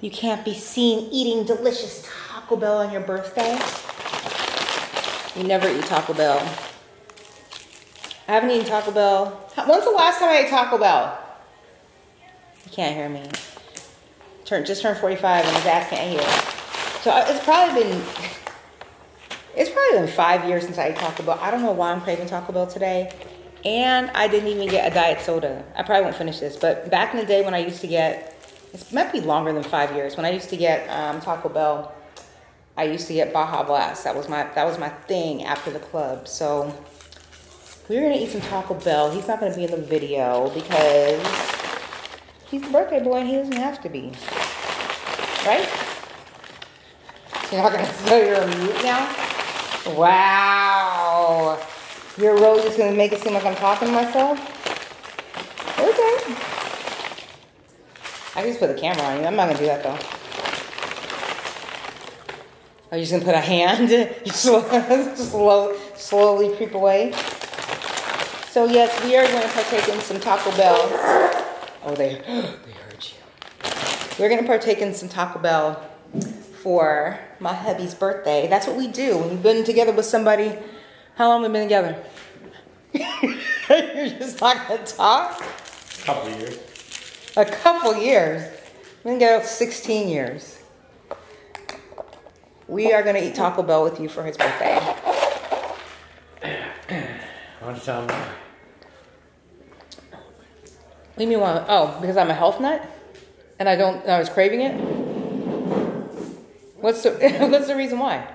You can't be seen eating delicious Taco Bell on your birthday. You never eat Taco Bell. I haven't eaten Taco Bell. When's the last time I ate Taco Bell? You can't hear me. Turn, just turned 45 and his ass can't hear. So uh, it's probably been, it's probably been five years since I ate Taco Bell. I don't know why I'm craving Taco Bell today. And I didn't even get a diet soda. I probably won't finish this, but back in the day when I used to get, it might be longer than five years. When I used to get um, Taco Bell, I used to get Baja Blast. That was my that was my thing after the club. So we're gonna eat some Taco Bell. He's not gonna be in the video because he's the birthday boy and he doesn't have to be. Right? You're not gonna say you're mute now? Wow. Your rose is gonna make it seem like I'm talking to myself? Okay. I just put the camera on you. I'm not gonna do that though. Are you just gonna put a hand? You slow, slow, slowly creep away. So yes, we are going to partake in some Taco Bell. Oh, they they heard you. We're gonna partake in some Taco Bell for my hubby's birthday. That's what we do when you've been together with somebody. How long have we been together? You're just not gonna talk. A couple of years. A couple years. We're gonna go 16 years. We are gonna eat Taco Bell with you for his birthday. Why don't you tell me? What do you mean? Why? Oh, because I'm a health nut, and I don't. I was craving it. What's the What's the reason why?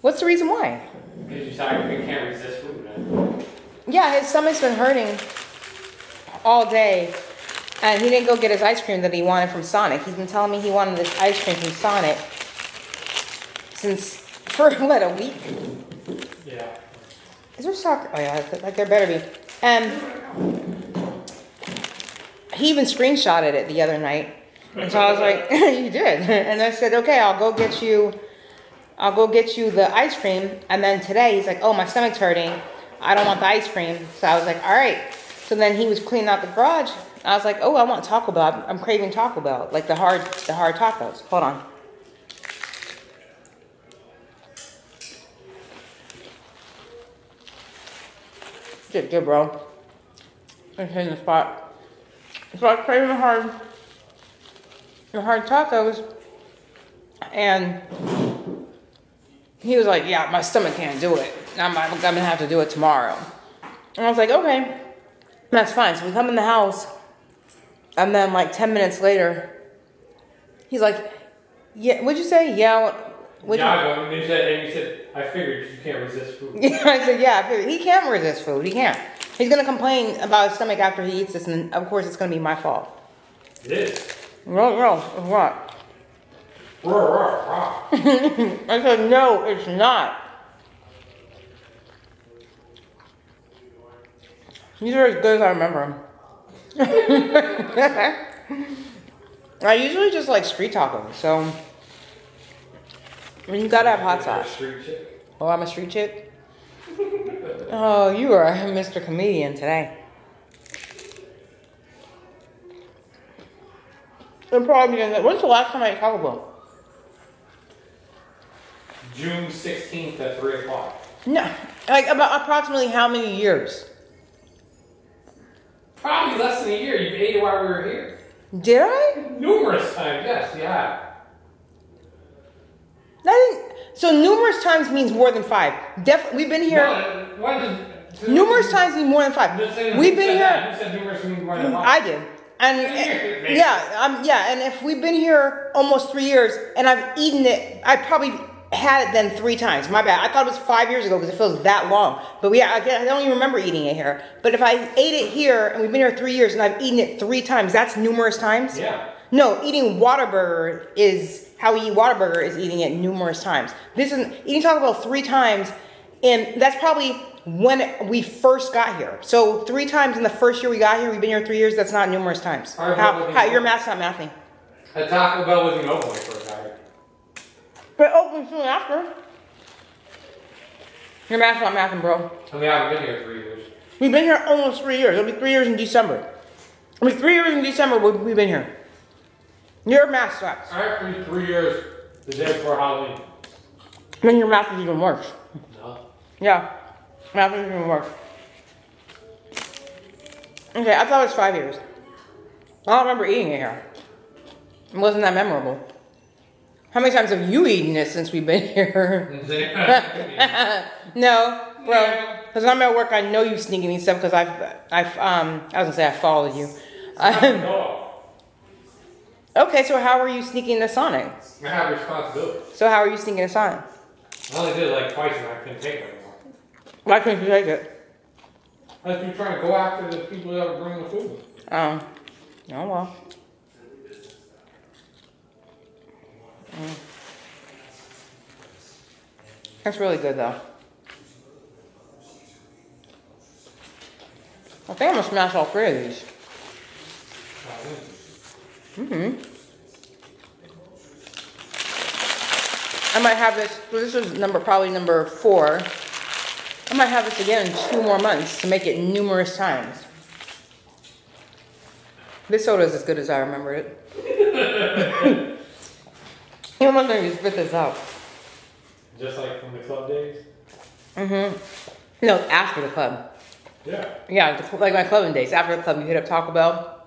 What's the reason why? Because you can't resist food. Yeah, his stomach's been hurting all day, and he didn't go get his ice cream that he wanted from Sonic. He's been telling me he wanted this ice cream from Sonic since for what a week. Yeah. Is there soccer? Oh yeah, like there better be. And he even screenshotted it the other night, and so I was like, "You did?" And I said, "Okay, I'll go get you. I'll go get you the ice cream." And then today he's like, "Oh, my stomach's hurting. I don't want the ice cream." So I was like, "All right." So then he was cleaning out the garage. I was like, "Oh, I want Taco Bell. I'm, I'm craving Taco Bell, like the hard, the hard tacos." Hold on. Good, good, bro. I'm hitting the spot. So I was craving the hard, the hard tacos, and he was like, "Yeah, my stomach can't do it. I'm, I'm gonna have to do it tomorrow." And I was like, "Okay, that's fine." So we come in the house, and then like ten minutes later, he's like, "Yeah, what'd you say? Yeah, what?" what'd you- yeah, but when you said, and you said, I figured you can't resist food. Yeah, I said, yeah, I figured- he can't resist food. He can't. He's gonna complain about his stomach after he eats this, and of course it's gonna be my fault. It is. No, no, what? Rah, rah, rah. I said, no, it's not. These are as good as I remember them. I usually just like street tacos, so when you gotta have hot sauce. Oh, I'm a street chick? oh, you are Mr. Comedian today. The problem is, when's the last time I ate Taco Bell? June 16th at 3 o'clock. No, like about approximately how many years? A year. You ate it while we were here. Did I? Numerous times, yes, yeah. That so numerous times means more than five. Def, we've been here. No, did, numerous times means more than five. We've been here. that? Who said numerous means more than I did. And Maybe. yeah, um, yeah, and if we've been here almost three years, and I've eaten it, I probably had it then three times. My bad. I thought it was five years ago because it feels that long. But yeah, I, I don't even remember eating it here. But if I ate it here and we've been here three years and I've eaten it three times, that's numerous times. Yeah. No, eating Whataburger is how we eat Whataburger is eating it numerous times. This is eating Taco Bell three times, and that's probably when we first got here. So three times in the first year we got here, we've been here three years. That's not numerous times. How, how your math's not mathing. The Taco Bell wasn't open when we first got here. But open soon after. Your math's not mathing, bro. And we haven't been here three years. We've been here almost three years. It'll be three years in December. I mean, three years in December we- we've been here. Your math sucks. Actually, three years the day before Halloween. Then your math is even worse. No. Yeah, math is even worse. Okay, I thought it was five years. I don't remember eating it here. It wasn't that memorable. How many times have you eaten it since we've been here? no, bro. Because I'm at work, I know you sneaking me stuff because I've, I've, um, I was gonna say I followed you. Okay, so how are you sneaking to Sonic? I have responsibility. So how are you sneaking to Sonic? I only did it like twice and I couldn't take it anymore. Why couldn't you take it? Unless you're trying to go after the people that are bringing the food. Um, oh well. That's really good though. I think I'm gonna smash all three of these. Mm-hmm. I might have this, well, this is number, probably number four. I might have this again in two more months to make it numerous times. This soda is as good as I remember it. you almost made me spit this out. Just like from the club days. Mm-hmm. No, after the club. Yeah. Yeah, the, like my clubbing days. After the club, you hit up Taco Bell,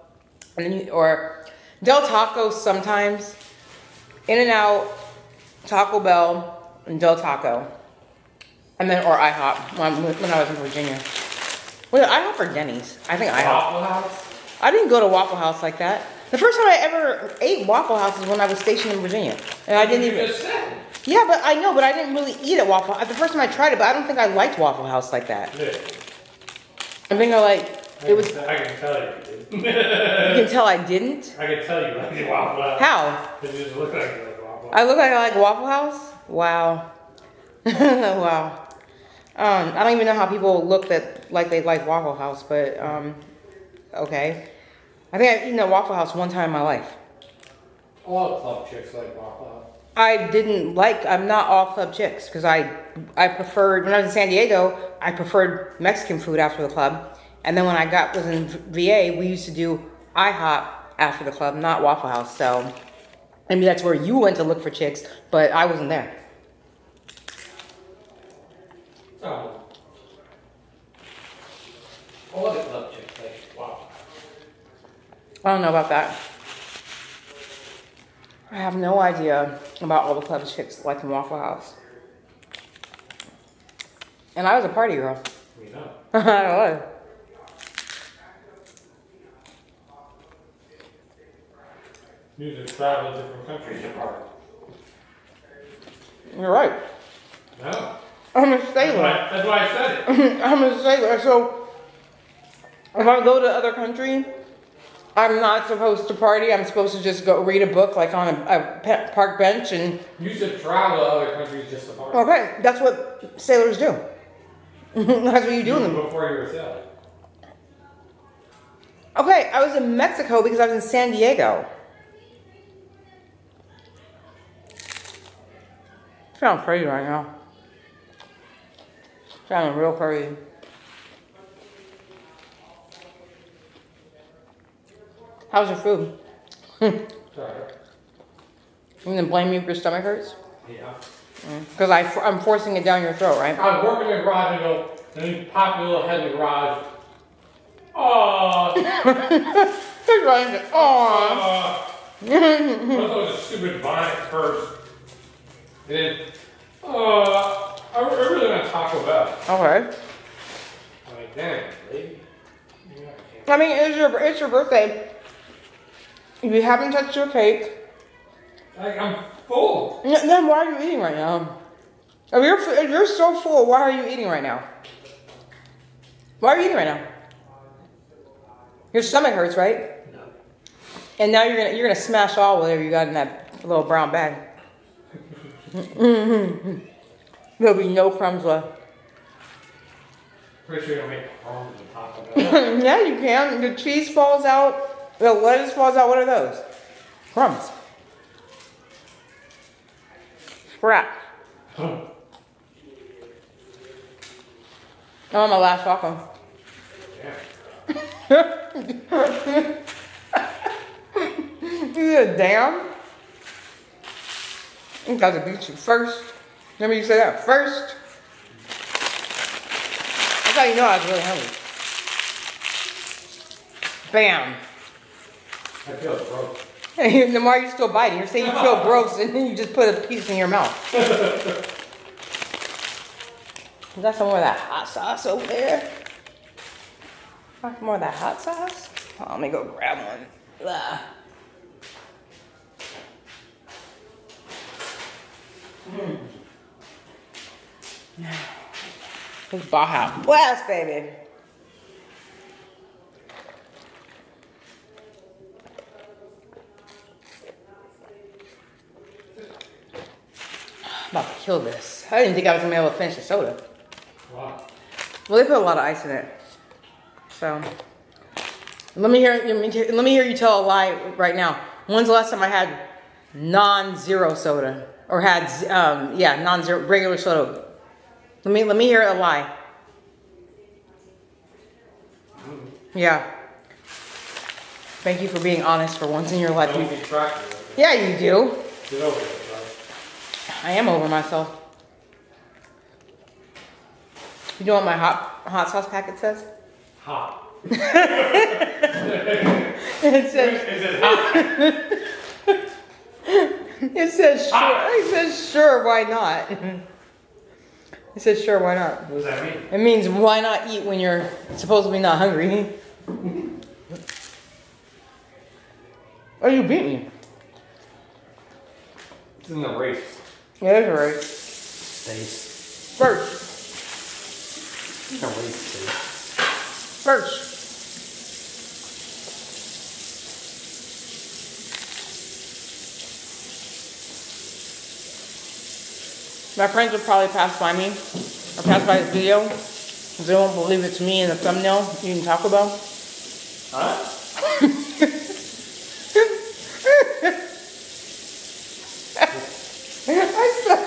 and then you, or Del Taco sometimes. In-N-Out, Taco Bell, and Del Taco, and then or IHOP when, when I was in Virginia. Was it IHOP or Denny's? I think IHOP. Waffle House. I didn't go to Waffle House like that. The first time I ever ate Waffle House is when I was stationed in Virginia, and I didn't even. Yeah, but I know, but I didn't really eat at Waffle. The first time I tried it, but I don't think I liked Waffle House like that. Yeah. I think I like I it was. I can tell you. You can tell I didn't. I can tell you like Waffle House. How? It just look like you like Waffle House. I look like I like Waffle House. Wow. wow. Um, I don't even know how people look that like they like Waffle House, but um, okay. I think I've eaten at Waffle House one time in my life. All club chicks like Waffle House. I didn't like. I'm not all club chicks because I I preferred when I was in San Diego. I preferred Mexican food after the club, and then when I got was in VA, we used to do IHOP after the club, not Waffle House. So maybe that's where you went to look for chicks, but I wasn't there. Oh. All the club chicks like House. I don't know about that. I have no idea about all the club chicks like in Waffle House. And I was a party girl. We know. I was. You just travel to different countries apart. You're right. No. I'm a That's sailor. why, that's why I said it. I'm a sailor, so if I go to other country, I'm not supposed to party. I'm supposed to just go read a book like on a, a pe- park bench and You should travel to other countries just to party. okay, that's what sailors do. that's what you do. in them. Before you were sailing. Okay, I was in Mexico because I was in San Diego. Sounds crazy right now. Sounding real crazy. How's your food? Sorry. You gonna blame me if your stomach hurts? Yeah. Because I, I'm forcing it down your throat, right? I working in the garage and go, and you pop your little head in the garage. Oh, He's like, Aw. uh, I thought it was a stupid vine first. And then, uh, I, really want to Taco Bell. Okay. I'm like, damn, lady. I mean, it's your it's your birthday. You haven't touched your cake. Like, I'm full. Then why are you eating right now? If you're f- if you're so full, why are you eating right now? Why are you eating right now? Your stomach hurts, right? No. And now you're gonna you're gonna smash all whatever you got in that little brown bag. There'll be no crumbs left. Pretty sure you'll make crumbs in Taco yeah, you can. The cheese falls out. The lettuce falls out. What are those? Crumbs. Huh. Oh, my last taco. yeah. damn. You got to beat you first. Remember you said that first? That's how you know I was really hungry. Bam. I feel gross. And the more you're still biting, you're saying you feel gross, and then you just put a piece in your mouth. You got some more of that hot sauce over there? Got more of that hot sauce? Oh, let me go grab one. Ugh. It's Baja Blast, baby. I'm about to kill this. I didn't think I was gonna be able to finish the soda. Wow. Well, they put a lot of ice in it. So, let me hear let me, let me hear you tell a lie right now. When's the last time I had non-zero soda or had um, yeah non-zero regular soda? Let me let me hear a lie. Yeah. Thank you for being honest for once in your life. You- keep track of it. Yeah, you do. Get over it. I am over myself. You know what my hot hot sauce packet says? Hot. It says it hot? it says sure. It says sure. Why not? It says sure. Why not? What does that mean? It means why not eat when you're supposedly not hungry? Oh, you beating me. It's in the race. Yeah, that's right. Stace. First, stace. first. My friends will probably pass by me or pass by this video because they won't believe it's me in the thumbnail eating Taco Bell. Huh? I said,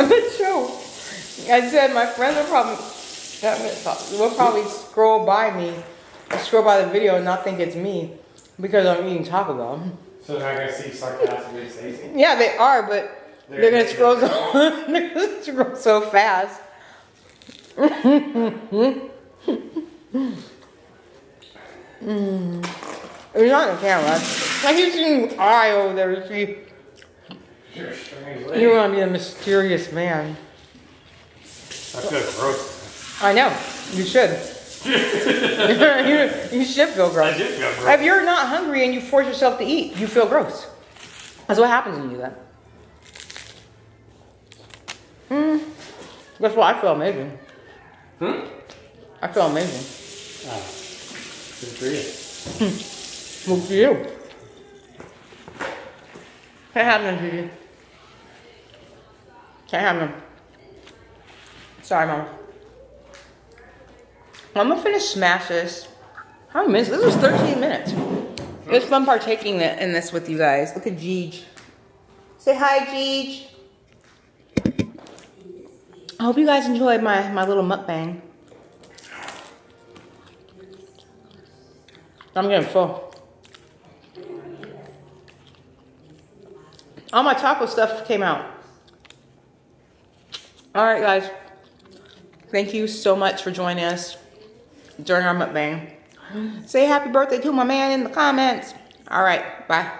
on the show, I said my friends will probably, will probably scroll by me, scroll by the video and not think it's me because I'm eating Taco Bell. So now I gotta see sarcastically. Yeah, they are, but they're gonna scroll so, they're gonna scroll so fast. mm. You're not on camera. I keep seeing eye over there. to See, you want to be a mysterious man. I feel gross. I know. You should. you, you should feel I gross. did feel gross. If you're not hungry and you force yourself to eat, you feel gross. That's what happens when you do that. Hmm. That's why I feel amazing. Hmm? I feel amazing. Ah. Good for you. Well, for you. Can't have none, Gigi. Can't have none. Sorry, Mama. I'm gonna finish smash this. How many minutes? This was 13 minutes. It was fun partaking in this with you guys. Look at Jeej. Say hi, Jeej. I hope you guys enjoyed my, my little mukbang. I'm getting full. All my taco stuff came out. All right, guys. Thank you so much for joining us during our mukbang. Say happy birthday to my man in the comments. All right, bye.